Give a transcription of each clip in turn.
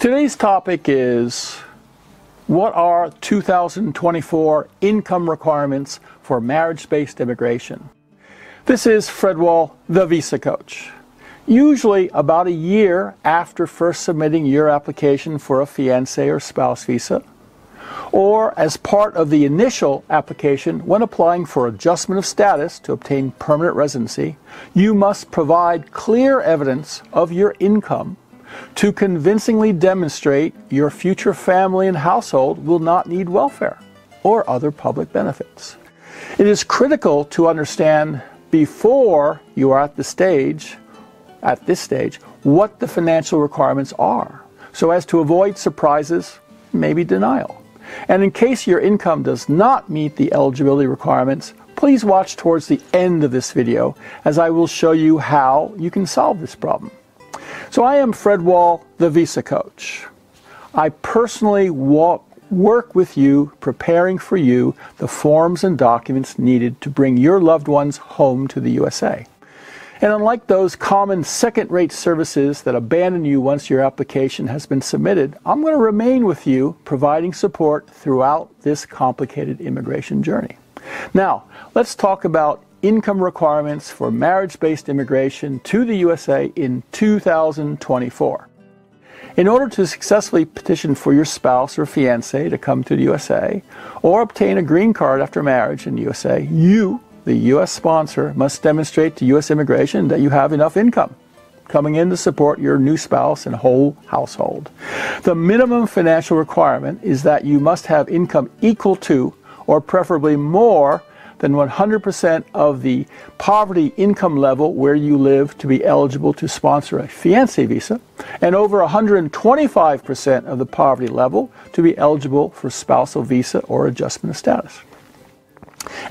Today's topic is what are 2024 income requirements for marriage based immigration? This is Fred Wahl, the Visa Coach. Usually, about a year after first submitting your application for a fiance or spouse visa, or as part of the initial application when applying for adjustment of status to obtain permanent residency, you must provide clear evidence of your income to convincingly demonstrate your future family and household will not need welfare or other public benefits. It is critical to understand before you are at the stage, at this stage, what the financial requirements are, so as to avoid surprises, maybe denial. And in case your income does not meet the eligibility requirements, please watch towards the end of this video as I will show you how you can solve this problem. So I am Fred Wahl, the Visa Coach. I personally walk, work with you, preparing for you the forms and documents needed to bring your loved ones home to the USA. And unlike those common second rate services that abandon you once your application has been submitted, I'm going to remain with you providing support throughout this complicated immigration journey. Now, let's talk about income requirements for marriage based immigration to the USA in 2024. In order to successfully petition for your spouse or fiance to come to the USA or obtain a green card after marriage in the USA, you, the U.S. sponsor, must demonstrate to U.S. immigration that you have enough income coming in to support your new spouse and whole household. The minimum financial requirement is that you must have income equal to or preferably more than 100% of the poverty income level where you live to be eligible to sponsor a fiancé visa, and over 125% of the poverty level to be eligible for spousal visa or adjustment of status.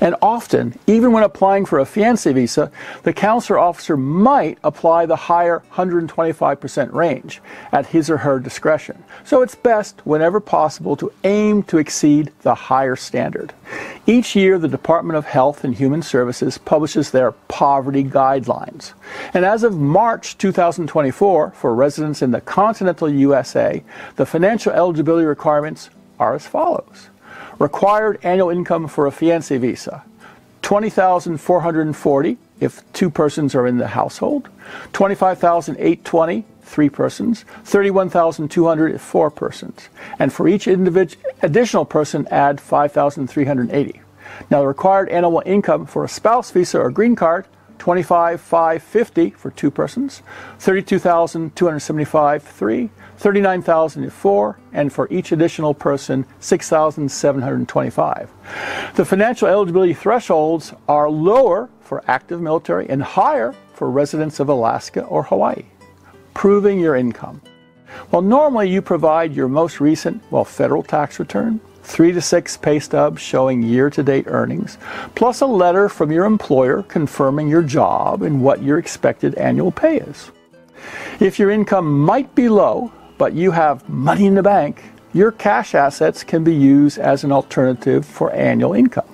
And often, even when applying for a fiancé visa, the consular officer might apply the higher 125% range at his or her discretion. So it's best, whenever possible, to aim to exceed the higher standard. Each year, the Department of Health and Human Services publishes their poverty guidelines. And as of March 2024, for residents in the continental USA, the financial eligibility requirements are as follows. Required annual income for a fiancé visa 20,440 if two persons are in the household, 25,820 three persons, 31,200 if four persons. And for each additional person add 5,380. Now the required annual income for a spouse visa or green card 25,550 for two persons, 32,275 three, 39,004, and for each additional person, 6,725. The financial eligibility thresholds are lower for active military and higher for residents of Alaska or Hawaii, proving your income. Well, normally you provide your most recent, well, federal tax return, three to six pay stubs showing year to date earnings, plus a letter from your employer confirming your job and what your expected annual pay is. If your income might be low, but you have money in the bank, your cash assets can be used as an alternative for annual income.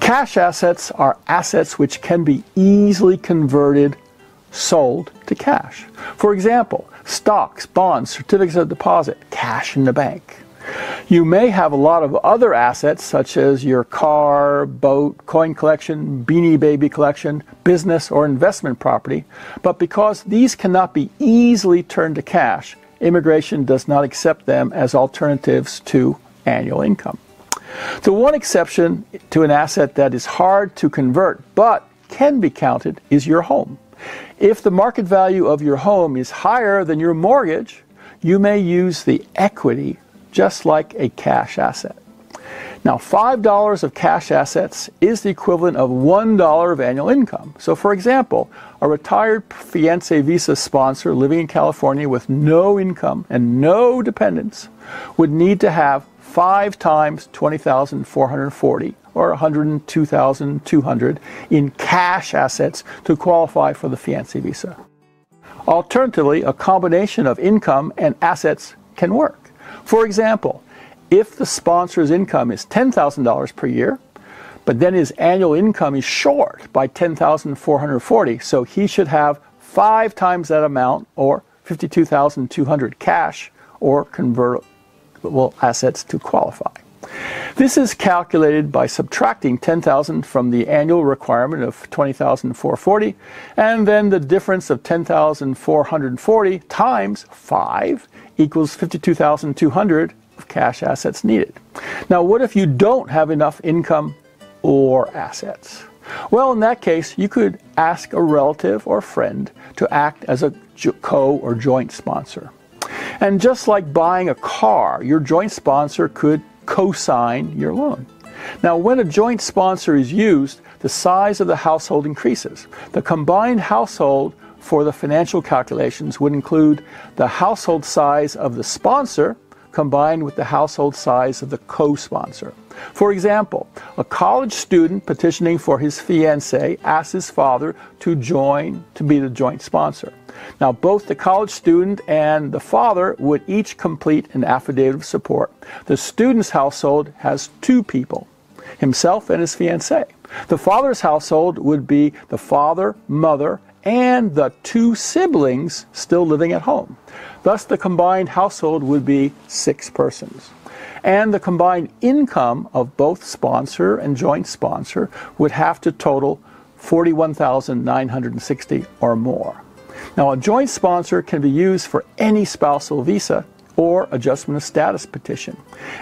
Cash assets are assets which can be easily converted, sold to cash. For example, stocks, bonds, certificates of deposit, cash in the bank. You may have a lot of other assets such as your car, boat, coin collection, beanie baby collection, business, or investment property, but because these cannot be easily turned to cash, immigration does not accept them as alternatives to annual income. The one exception to an asset that is hard to convert but can be counted is your home. If the market value of your home is higher than your mortgage, you may use the equity just like a cash asset. Now, $5 of cash assets is the equivalent of $1 of annual income. So, for example, a retired fiancé visa sponsor living in California with no income and no dependents would need to have 5 times 20,440 or 102,200 in cash assets to qualify for the fiancé visa. Alternatively, a combination of income and assets can work. For example, if the sponsor's income is $10,000 per year, but then his annual income is short by 10,440, so he should have five times that amount or 52,200 cash or convertible assets to qualify. This is calculated by subtracting 10,000 from the annual requirement of 20,440 and then the difference of 10,440 times 5 equals 52,200 of cash assets needed. Now what if you don't have enough income or assets? Well, in that case, you could ask a relative or friend to act as a co or joint sponsor. And just like buying a car, your joint sponsor could co-sign your loan. Now, when a joint sponsor is used, the size of the household increases. The combined household for the financial calculations would include the household size of the sponsor combined with the household size of the co-sponsor. For example, a college student petitioning for his fiance asks his father to join to be the joint sponsor. Now, both the college student and the father would each complete an affidavit of support. The student's household has two people, himself and his fiance. The father's household would be the father, mother, and the two siblings still living at home. Thus, the combined household would be six persons. And the combined income of both sponsor and joint sponsor would have to total 41,960 or more. Now, a joint sponsor can be used for any spousal visa or adjustment of status petition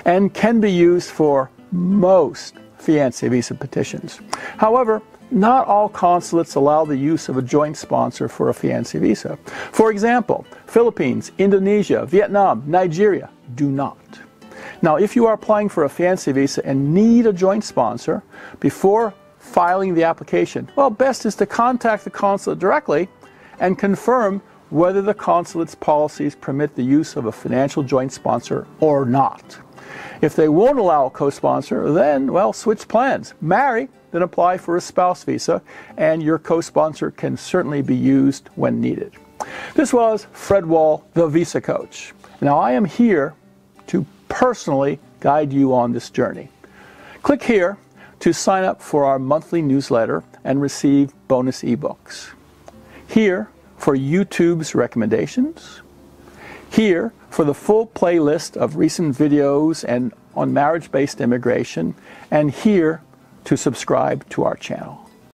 and can be used for most fiancé visa petitions. However, not all consulates allow the use of a joint sponsor for a fiancé visa. For example, Philippines, Indonesia, Vietnam, Nigeria do not. Now, if you are applying for a fiancé visa and need a joint sponsor, before filing the application, well, best is to contact the consulate directly and confirm whether the consulate's policies permit the use of a financial joint sponsor or not. If they won't allow a co-sponsor, then, well, switch plans. Marry, then apply for a spouse visa, and your co-sponsor can certainly be used when needed. This was Fred Wahl, the Visa Coach. Now, I am here to personally guide you on this journey. Click here to sign up for our monthly newsletter and receive bonus ebooks. Here for YouTube's recommendations. Here for the full playlist of recent videos and on marriage-based immigration. And here to subscribe to our channel.